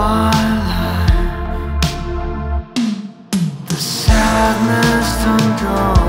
my life. The sadness don't go